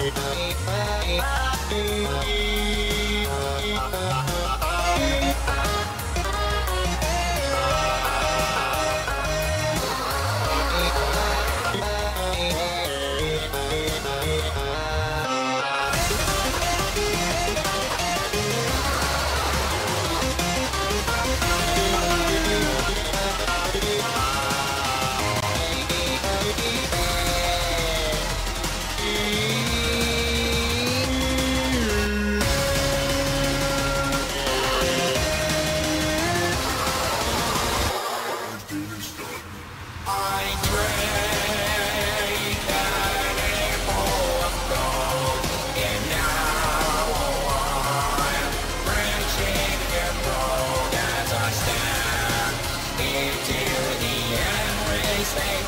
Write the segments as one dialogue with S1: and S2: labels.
S1: Happy That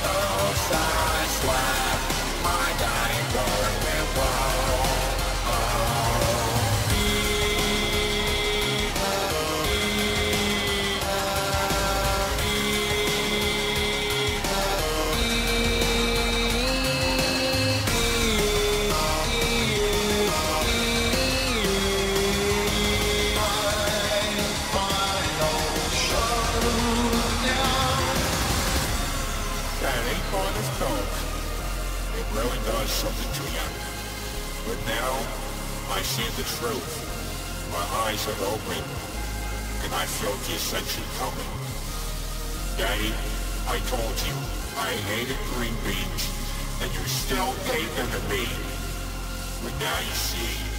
S1: something to you. But now, I see the truth. My eyes have opened, and I felt the ascension coming. Daddy, I told you I hated Green Beach, and you still gave them to me. But now you see.